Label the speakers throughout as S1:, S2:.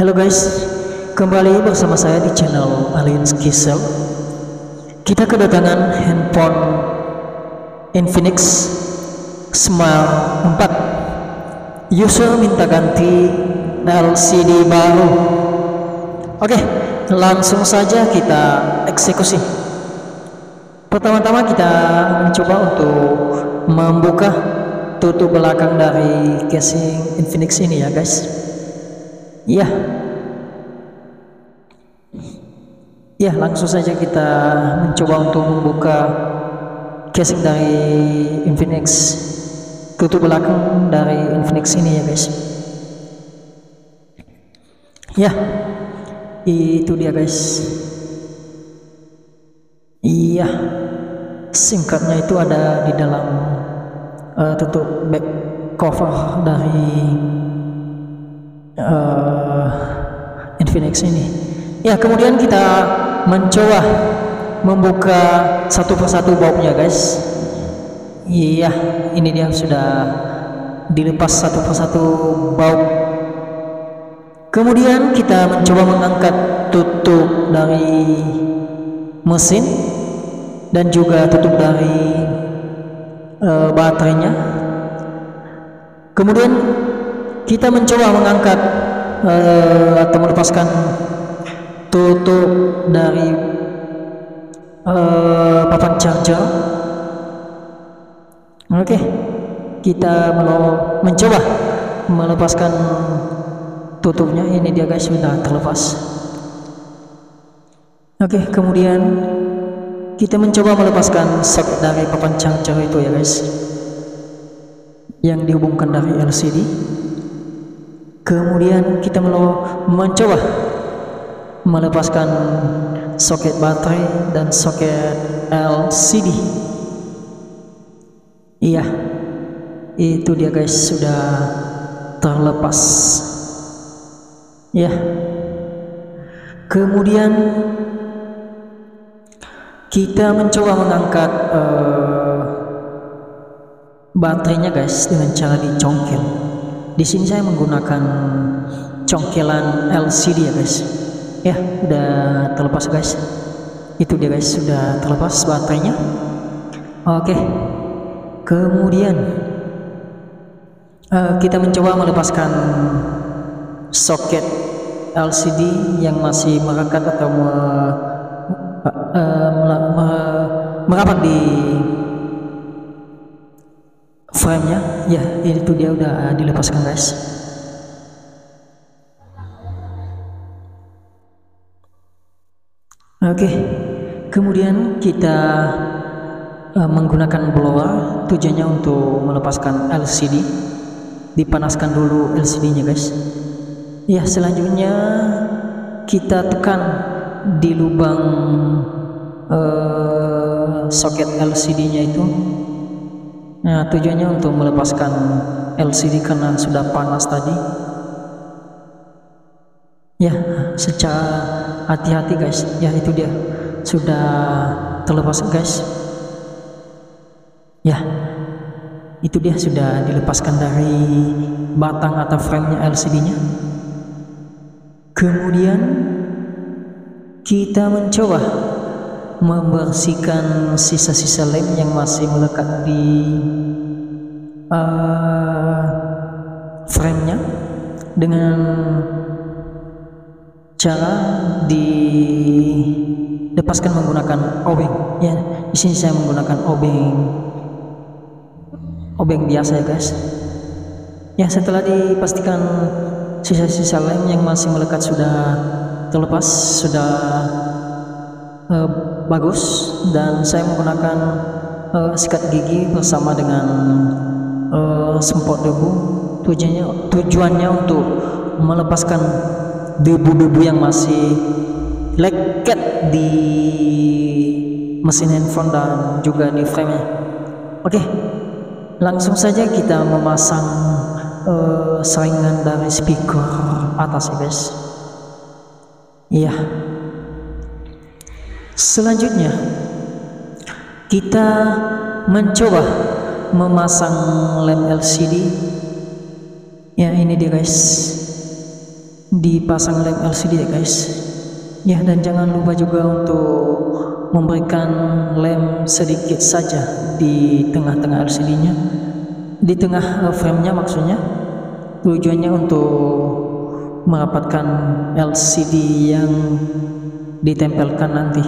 S1: Halo guys, kembali bersama saya di channel Alien Skisel. Kita kedatangan handphone Infinix Smart 4. User minta ganti LCD baru. Oke, langsung saja kita eksekusi. Pertama-tama kita mencoba untuk membuka tutup belakang dari casing Infinix ini ya guys. Iya. Ya, langsung saja kita mencoba untuk membuka casing dari Infinix tutup belakang dari Infinix ini ya guys. Ya, itu dia guys. Iya, singkatnya itu ada di dalam uh, tutup back cover dari Ini. Ya, kemudian kita mencoba membuka satu persatu bautnya, guys. Iya, ini dia sudah dilepas satu persatu baut. Kemudian kita mencoba mengangkat tutup dari mesin dan juga tutup dari uh, baterainya. Kemudian kita mencoba mengangkat uh, atau melepaskan tutup dari uh, papan charger. Oke, okay. kita mencoba melepaskan tutupnya. Ini dia guys sudah terlepas. Oke, okay, kemudian kita mencoba melepaskan soket dari papan charger itu ya guys yang dihubungkan dari LCD kemudian kita mencoba melepaskan soket baterai dan soket LCD iya itu dia guys sudah terlepas. Ya kemudian kita mencoba mengangkat uh, baterainya guys dengan cara dicongkel di sini saya menggunakan congkelan LCD ya guys. Ya udah terlepas guys. Itu dia guys sudah terlepas baterainya. Oke. Kemudian uh, kita mencoba melepaskan soket LCD yang masih merekat atau me uh, merapat di frame-nya ya itu dia udah dilepaskan guys oke okay. kemudian kita uh, menggunakan blower tujuannya untuk melepaskan LCD dipanaskan dulu LCD nya guys ya selanjutnya kita tekan di lubang uh, soket LCD-nya itu. Nah, tujuannya untuk melepaskan LCD karena sudah panas tadi. Ya, secara hati-hati guys. Ya, itu dia. Sudah terlepas guys. Ya. Itu dia sudah dilepaskan dari batang atau frame-nya LCD-nya. Kemudian kita mencoba membersihkan sisa-sisa lem yang masih melekat di uh, frame-nya dengan cara dilepaskan menggunakan obeng. Ya di sini saya menggunakan obeng. Obeng biasa ya guys. Ya setelah dipastikan sisa-sisa lem yang masih melekat sudah terlepas sudah uh, bagus dan saya menggunakan uh, sikat gigi bersama dengan uh, semprot debu. Tujuannya tujuannya untuk melepaskan debu-debu yang masih leket di mesin handphone dan juga di frame nya oke langsung saja kita memasang uh, saringan dari speaker atas ya guys. Iya. Selanjutnya kita mencoba memasang lem LCD. Ya ini dia guys. dipasang lem LCD ya guys ya dan jangan lupa juga untuk memberikan lem sedikit saja di tengah-tengah LCD nya di tengah uh, frame-nya maksudnya tujuannya untuk merapatkan LCD yang ditempelkan nanti.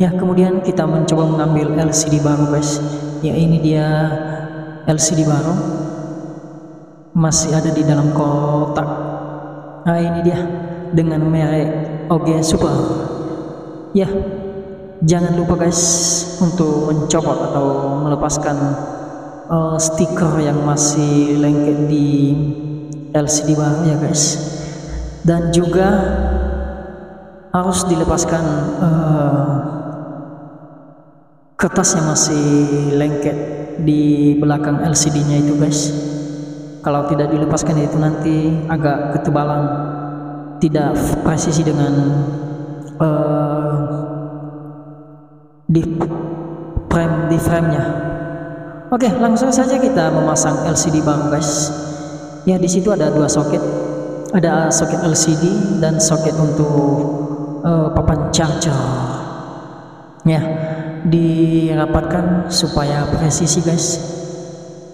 S1: Ya kemudian kita mencoba mengambil LCD baru guys. Ya ini dia LCD baru. Masih ada di dalam kotak. Nah ini dia dengan merek OG Super. Ya jangan lupa guys untuk mencopot atau melepaskan uh, stiker yang masih lengket di LCD baru ya guys. Dan juga harus dilepaskan uh, kertas yang masih lengket di belakang LCD nya itu guys. Kalau tidak dilepaskan itu nanti agak ketebalan tidak presisi dengan uh, di frame di frame nya oke langsung saja kita memasang LCD baru guys. Ya di situ ada dua soket. Ada soket LCD dan soket untuk uh, papan charger. Ya dirapatkan supaya presisi guys.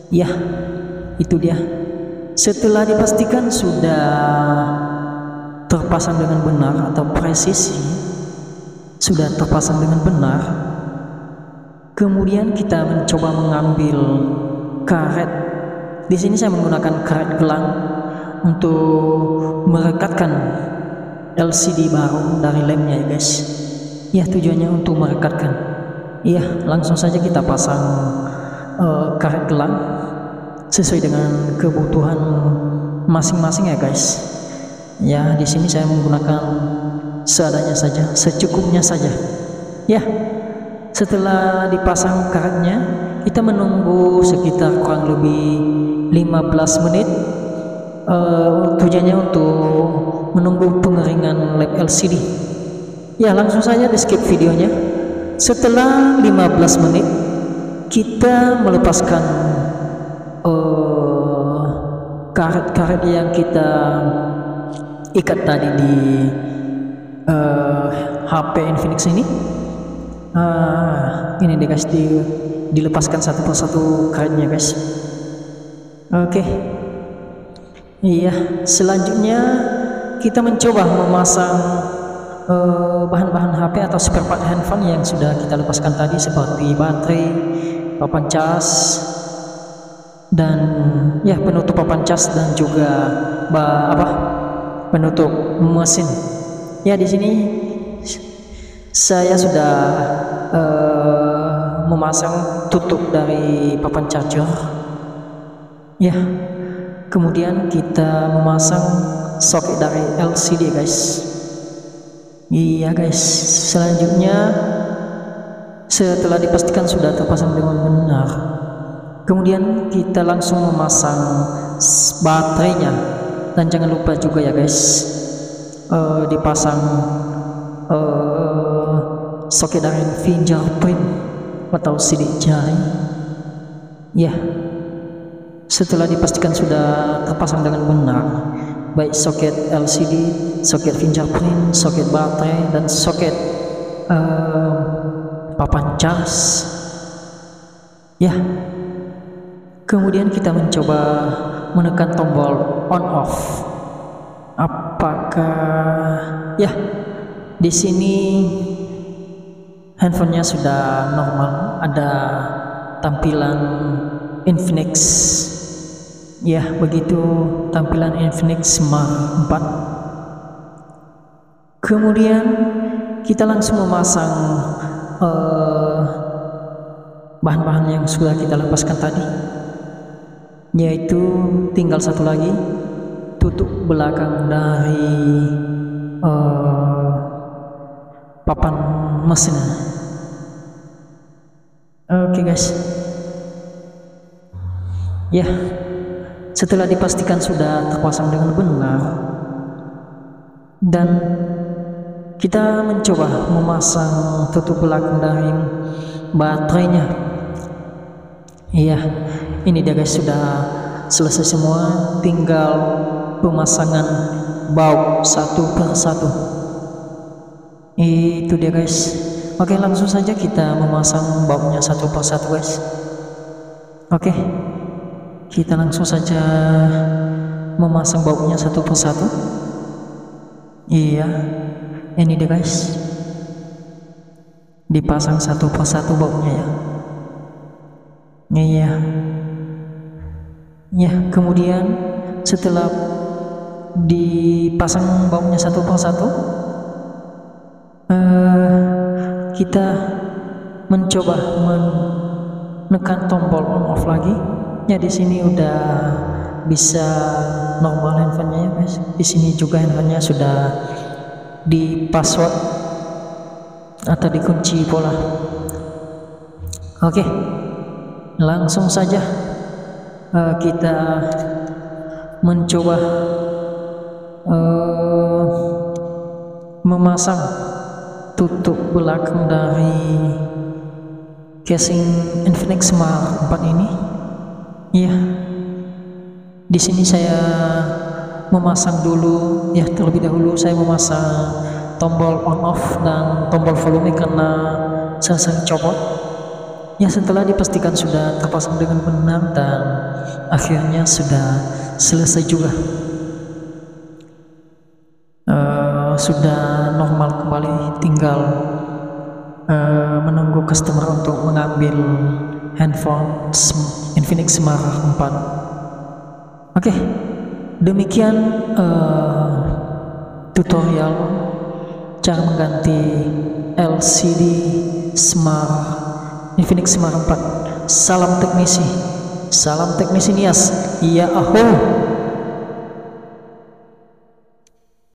S1: Ya itu dia. Setelah dipastikan sudah terpasang dengan benar atau presisi sudah terpasang dengan benar kemudian kita mencoba mengambil karet. Di sini saya menggunakan karet gelang untuk merekatkan LCD baru dari lemnya ya guys. Ya tujuannya untuk merekatkan. Iya langsung saja kita pasang uh, karet gelang sesuai dengan kebutuhan masing-masing ya guys. Ya di sini saya menggunakan seadanya saja secukupnya saja. Ya setelah dipasang karetnya kita menunggu sekitar kurang lebih 15 menit. Uh, tujuannya untuk menunggu pengeringan led LCD ya langsung saja di skip videonya. Setelah 15 menit kita melepaskan uh, karet-karet uh, yang kita ikat tadi di uh, HP Infinix ini. Uh, ini deh guys di, dilepaskan satu persatu karetnya guys. Oke. Okay. iya selanjutnya kita mencoba memasang eh, bahan-bahan uh, HP atau spare part handphone yang sudah kita lepaskan tadi seperti baterai, papan cas dan ya penutup papan cas dan juga bah, apa penutup mesin. Ya di sini saya sudah uh, memasang tutup dari papan charger. Ya, kemudian kita memasang soket dari LCD guys. Iya guys. Selanjutnya setelah dipastikan sudah terpasang dengan benar kemudian kita langsung memasang baterainya. Dan jangan lupa juga ya guys uh, dipasang uh, soket dari fingerprint atau sidik jari. Ya. Setelah dipastikan sudah terpasang dengan benar baik soket LCD, soket fingerprint, soket baterai dan soket uh, papan cas. Ya. Kemudian kita mencoba menekan tombol on off. Apakah ya di sini handphonenya sudah normal, ada tampilan Infinix Ya, begitu tampilan Infinix Smart 4. Kemudian kita langsung memasang eh, bahan-bahan yang sudah kita lepaskan tadi. Yaitu tinggal satu lagi tutup belakang dari uh, papan mesin. Oke okay, guys. Ya. Setelah dipastikan sudah terpasang dengan benar dan kita mencoba memasang tutup belakang dari baterainya. Iya, ini dia guys sudah selesai semua, tinggal pemasangan baut satu per satu. Itu dia guys. Oke langsung saja kita memasang bautnya satu per satu guys. Oke kita langsung saja memasang bautnya satu per satu iya ini dia guys. Dipasang satu per satu bautnya ya. Iya. Ya kemudian setelah dipasang bautnya satu per satu uh, kita mencoba menekan tombol on off lagi ya di sini udah bisa normal handphonenya ya guys. Di sini juga handphonenya sudah di password atau dikunci pola oke langsung saja uh, kita mencoba uh, memasang tutup belakang dari casing Infinix Smart 4 ini iya. Di sini saya memasang dulu ya terlebih dahulu saya memasang tombol on off dan tombol volume karena saya sering copot. Ya setelah dipastikan sudah terpasang dengan benar dan akhirnya sudah selesai juga. Uh, sudah normal kembali tinggal uh, menunggu customer untuk mengambil handphone Infinix Smart 4 oke okay. demikian uh, tutorial cara mengganti LCD Smart Infinix Smart 4 salam teknisi. Salam teknisi Nias. Iya aho